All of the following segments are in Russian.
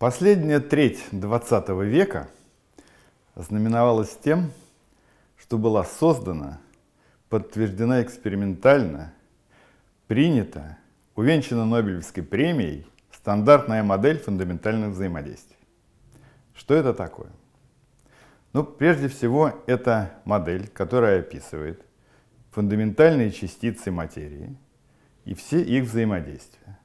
Последняя треть 20 века знаменовалась тем, что была создана, подтверждена экспериментально, принята, увенчана Нобелевской премией стандартная модель фундаментальных взаимодействий. Что это такое? Ну, прежде всего, это модель, которая описывает фундаментальные частицы материи и все их взаимодействия.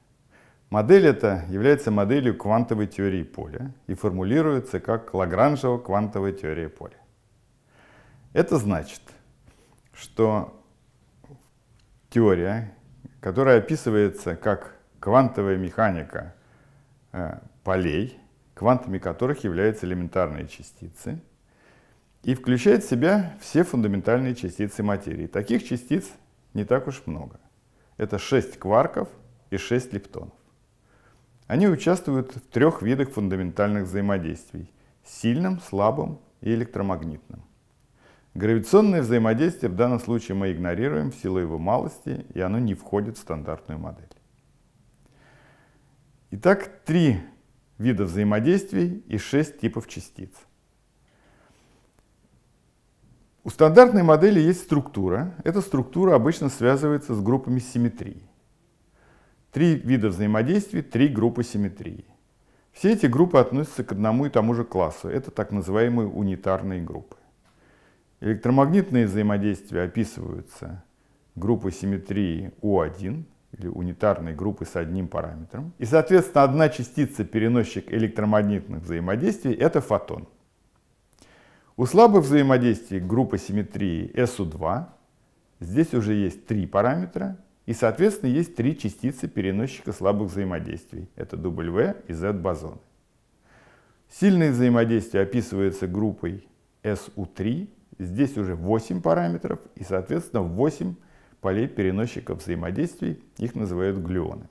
Модель эта является моделью квантовой теории поля и формулируется как Лагранжева квантовая теория поля. Это значит, что теория, которая описывается как квантовая механика э, полей, квантами которых являются элементарные частицы, и включает в себя все фундаментальные частицы материи. Таких частиц не так уж много. Это 6 кварков и 6 лептонов. Они участвуют в трех видах фундаментальных взаимодействий – сильном, слабом и электромагнитном. Гравитационное взаимодействие в данном случае мы игнорируем в силу его малости, и оно не входит в стандартную модель. Итак, три вида взаимодействий и шесть типов частиц. У стандартной модели есть структура. Эта структура обычно связывается с группами симметрии. Три вида взаимодействий, три группы симметрии. Все эти группы относятся к одному и тому же классу. Это так называемые унитарные группы. Электромагнитные взаимодействия описываются группой симметрии У1 или унитарной группы с одним параметром. И, соответственно, одна частица переносчик электромагнитных взаимодействий – это фотон. У слабых взаимодействий группа симметрии SU2 здесь уже есть три параметра и, соответственно, есть три частицы переносчика слабых взаимодействий. Это W и Z бозоны. Сильные взаимодействия описываются группой SU3. Здесь уже 8 параметров и, соответственно, 8 полей переносчиков взаимодействий. Их называют глюонами.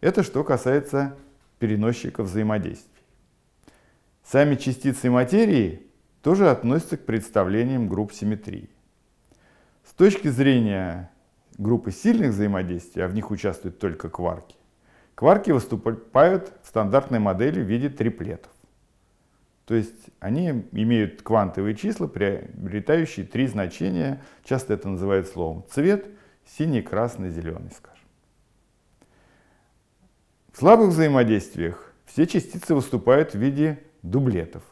Это что касается переносчиков взаимодействий. Сами частицы материи тоже относятся к представлениям групп симметрии. С точки зрения группы сильных взаимодействий, а в них участвуют только кварки, кварки выступают в стандартной модели в виде триплетов. То есть они имеют квантовые числа, приобретающие три значения. Часто это называют словом цвет, синий, красный, зеленый, скажем. В слабых взаимодействиях все частицы выступают в виде дублетов.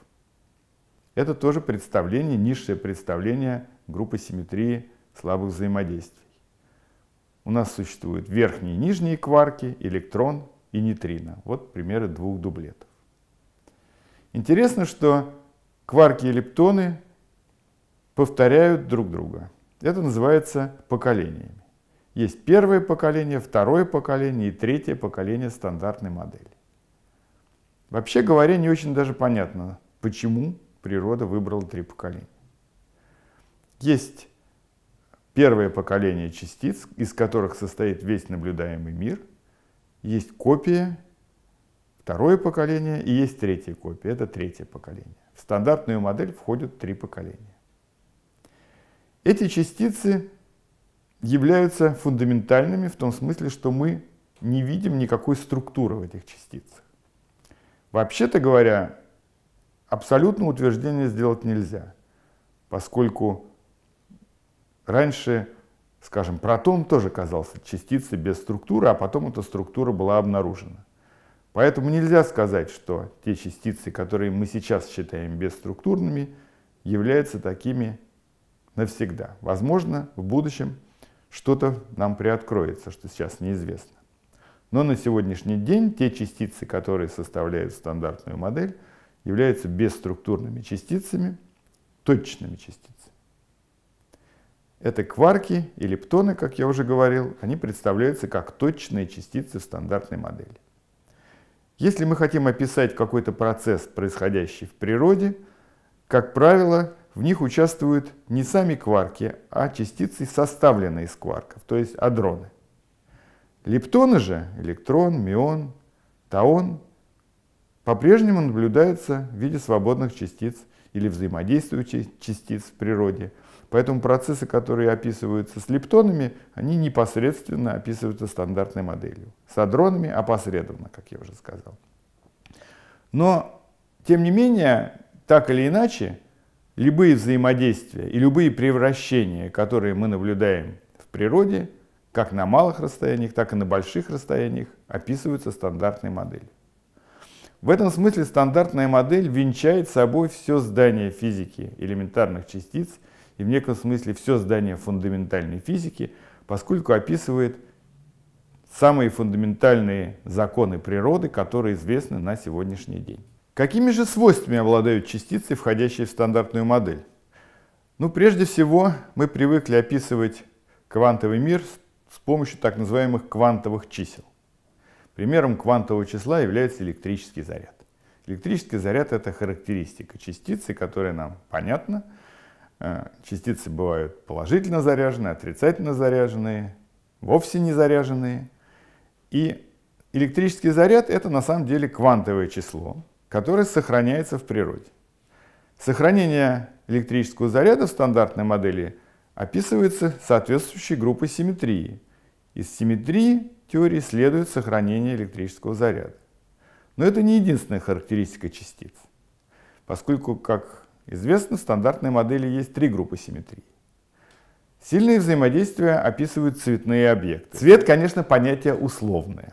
Это тоже представление, низшее представление группы симметрии слабых взаимодействий у нас существуют верхние и нижние кварки, электрон и нейтрино. Вот примеры двух дублетов. Интересно, что кварки и лептоны повторяют друг друга. Это называется поколениями. Есть первое поколение, второе поколение и третье поколение стандартной модели. Вообще говоря, не очень даже понятно, почему природа выбрала три поколения. Есть первое поколение частиц, из которых состоит весь наблюдаемый мир, есть копия, второе поколение и есть третья копия, это третье поколение. В стандартную модель входят три поколения. Эти частицы являются фундаментальными в том смысле, что мы не видим никакой структуры в этих частицах. Вообще-то говоря, абсолютно утверждение сделать нельзя, поскольку Раньше, скажем, протон тоже казался частицей без структуры, а потом эта структура была обнаружена. Поэтому нельзя сказать, что те частицы, которые мы сейчас считаем бесструктурными, являются такими навсегда. Возможно, в будущем что-то нам приоткроется, что сейчас неизвестно. Но на сегодняшний день те частицы, которые составляют стандартную модель, являются бесструктурными частицами, точными частицами. Это кварки и лептоны, как я уже говорил, они представляются как точные частицы в стандартной модели. Если мы хотим описать какой-то процесс, происходящий в природе, как правило, в них участвуют не сами кварки, а частицы, составленные из кварков, то есть адроны. Лептоны же, электрон, мион, таон, по-прежнему наблюдаются в виде свободных частиц или взаимодействующих частиц в природе – Поэтому процессы, которые описываются с лептонами, они непосредственно описываются стандартной моделью. С адронами опосредованно, как я уже сказал. Но, тем не менее, так или иначе, любые взаимодействия и любые превращения, которые мы наблюдаем в природе, как на малых расстояниях, так и на больших расстояниях, описываются стандартной моделью. В этом смысле стандартная модель венчает собой все здание физики элементарных частиц и в неком смысле все здание фундаментальной физики, поскольку описывает самые фундаментальные законы природы, которые известны на сегодняшний день. Какими же свойствами обладают частицы, входящие в стандартную модель? Ну, прежде всего, мы привыкли описывать квантовый мир с помощью так называемых квантовых чисел. Примером квантового числа является электрический заряд. Электрический заряд – это характеристика частицы, которая нам понятна. Э, частицы бывают положительно заряженные, отрицательно заряженные, вовсе не заряженные. И электрический заряд – это на самом деле квантовое число, которое сохраняется в природе. Сохранение электрического заряда в стандартной модели описывается соответствующей группой симметрии. Из симметрии теории следует сохранение электрического заряда. Но это не единственная характеристика частиц, поскольку, как известно, в стандартной модели есть три группы симметрии. Сильные взаимодействия описывают цветные объекты. Цвет, конечно, понятие условное.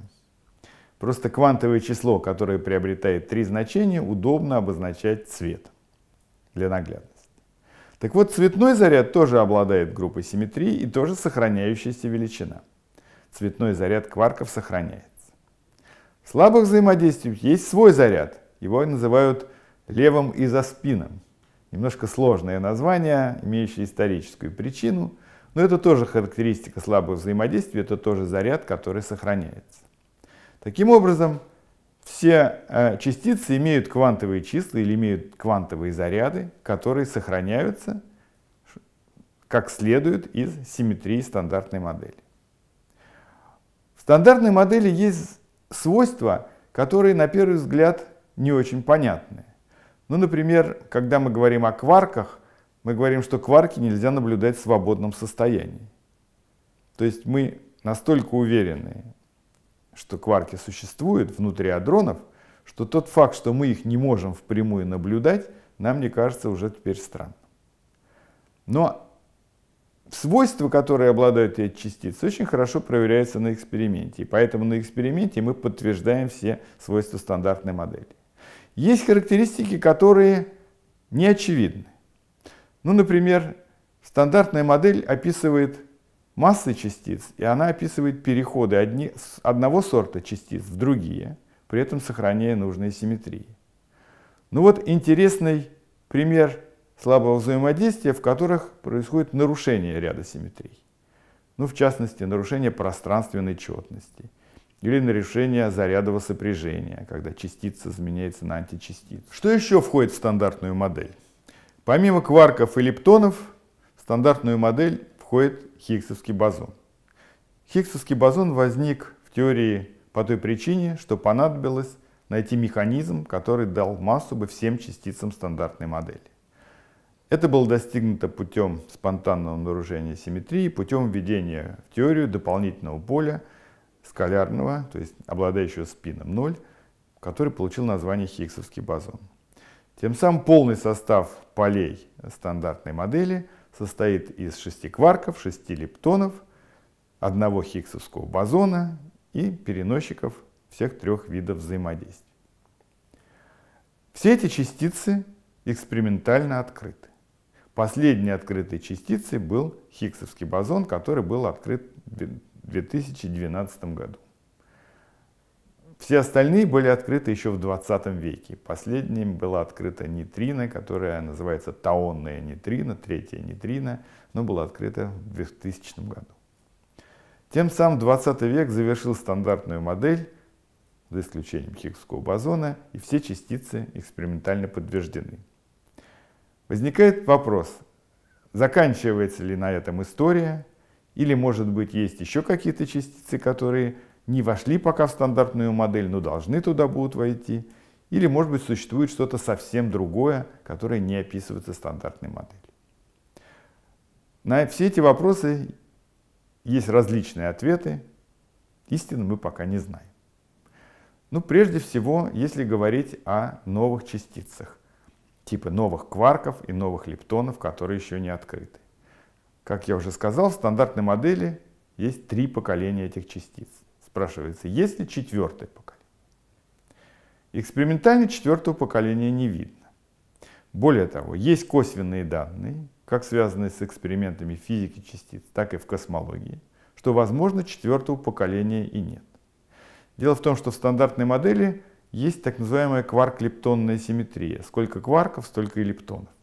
Просто квантовое число, которое приобретает три значения, удобно обозначать цвет для наглядности. Так вот, цветной заряд тоже обладает группой симметрии и тоже сохраняющаяся величина цветной заряд кварков сохраняется. В слабых взаимодействиях есть свой заряд. Его называют левым изоспином. Немножко сложное название, имеющее историческую причину, но это тоже характеристика слабых взаимодействий, это тоже заряд, который сохраняется. Таким образом, все э, частицы имеют квантовые числа или имеют квантовые заряды, которые сохраняются как следует из симметрии стандартной модели стандартной модели есть свойства, которые на первый взгляд не очень понятны. Ну, например, когда мы говорим о кварках, мы говорим, что кварки нельзя наблюдать в свободном состоянии. То есть мы настолько уверены, что кварки существуют внутри адронов, что тот факт, что мы их не можем впрямую наблюдать, нам не кажется уже теперь странным. Но свойства, которые обладают эти частицы, очень хорошо проверяются на эксперименте. И поэтому на эксперименте мы подтверждаем все свойства стандартной модели. Есть характеристики, которые не очевидны. Ну, например, стандартная модель описывает массы частиц, и она описывает переходы одни, с одного сорта частиц в другие, при этом сохраняя нужные симметрии. Ну вот интересный пример слабого взаимодействия, в которых происходит нарушение ряда симметрий. Ну, в частности, нарушение пространственной четности или нарушение зарядового сопряжения, когда частица заменяется на античастицу. Что еще входит в стандартную модель? Помимо кварков и лептонов, в стандартную модель входит Хиггсовский бозон. Хиггсовский бозон возник в теории по той причине, что понадобилось найти механизм, который дал массу бы всем частицам стандартной модели. Это было достигнуто путем спонтанного нарушения симметрии, путем введения в теорию дополнительного поля скалярного, то есть обладающего спином 0, который получил название Хиггсовский бозон. Тем самым полный состав полей стандартной модели состоит из шести кварков, шести лептонов, одного Хиггсовского бозона и переносчиков всех трех видов взаимодействия. Все эти частицы экспериментально открыты. Последней открытой частицей был Хиггсовский бозон, который был открыт 2012 году. Все остальные были открыты еще в 20 веке. Последним была открыта нейтрино, которая называется таонная нейтрино, третья нейтрино, но была открыта в 2000 году. Тем самым 20 век завершил стандартную модель, за исключением Хиггсского бозона, и все частицы экспериментально подтверждены. Возникает вопрос, заканчивается ли на этом история, или, может быть, есть еще какие-то частицы, которые не вошли пока в стандартную модель, но должны туда будут войти, или, может быть, существует что-то совсем другое, которое не описывается стандартной моделью. На все эти вопросы есть различные ответы, истины мы пока не знаем. Ну, прежде всего, если говорить о новых частицах, типа новых кварков и новых лептонов, которые еще не открыты. Как я уже сказал, в стандартной модели есть три поколения этих частиц. Спрашивается, есть ли четвертое поколение? Экспериментально четвертого поколения не видно. Более того, есть косвенные данные, как связанные с экспериментами физики частиц, так и в космологии, что, возможно, четвертого поколения и нет. Дело в том, что в стандартной модели есть так называемая кварк-лептонная симметрия. Сколько кварков, столько и лептонов.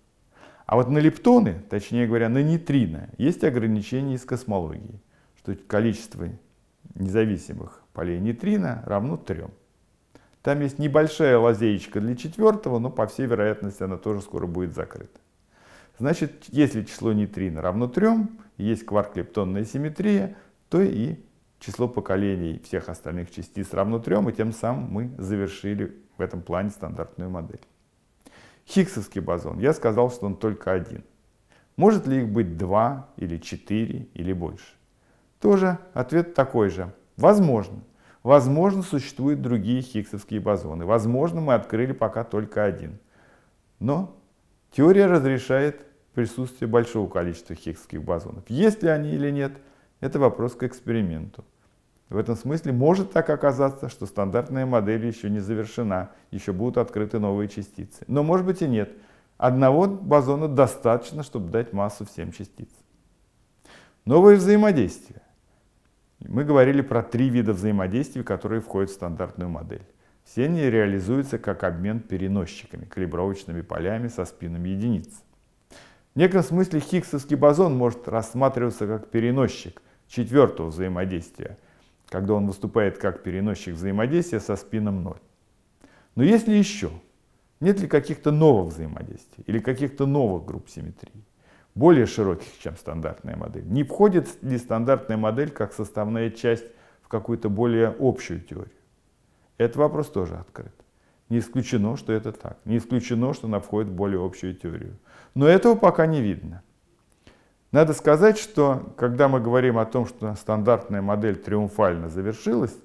А вот на лептоны, точнее говоря, на нейтрино, есть ограничения из космологии, что количество независимых полей нейтрино равно трем. Там есть небольшая лазеечка для четвертого, но по всей вероятности она тоже скоро будет закрыта. Значит, если число нейтрино равно 3, есть кварк-лептонная симметрия, то и число поколений всех остальных частиц равно 3, и тем самым мы завершили в этом плане стандартную модель. Хиггсовский бозон, я сказал, что он только один. Может ли их быть два или четыре или больше? Тоже ответ такой же. Возможно. Возможно, существуют другие хиггсовские бозоны. Возможно, мы открыли пока только один. Но теория разрешает присутствие большого количества хиггсовских бозонов. Есть ли они или нет, это вопрос к эксперименту. В этом смысле может так оказаться, что стандартная модель еще не завершена, еще будут открыты новые частицы. Но может быть и нет. Одного бозона достаточно, чтобы дать массу всем частицам. Новое взаимодействие. Мы говорили про три вида взаимодействий, которые входят в стандартную модель. Все они реализуются как обмен переносчиками, калибровочными полями со спинами единиц. В некотором смысле Хиггсовский бозон может рассматриваться как переносчик четвертого взаимодействия, когда он выступает как переносчик взаимодействия со спином 0. Но есть ли еще? Нет ли каких-то новых взаимодействий или каких-то новых групп симметрии? более широких, чем стандартная модель. Не входит ли стандартная модель как составная часть в какую-то более общую теорию? Этот вопрос тоже открыт. Не исключено, что это так. Не исключено, что она входит в более общую теорию. Но этого пока не видно. Надо сказать, что когда мы говорим о том, что стандартная модель триумфально завершилась,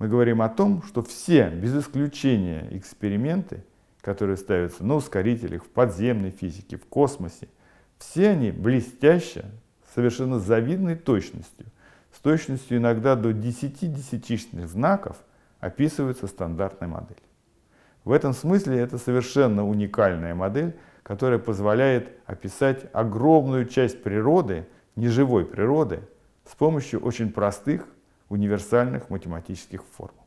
мы говорим о том, что все, без исключения, эксперименты, которые ставятся на ускорителях в подземной физике, в космосе, все они блестяще, совершенно завидной точностью, с точностью иногда до 10 десятичных знаков описываются стандартной моделью. В этом смысле это совершенно уникальная модель, которая позволяет описать огромную часть природы, неживой природы, с помощью очень простых универсальных математических формул.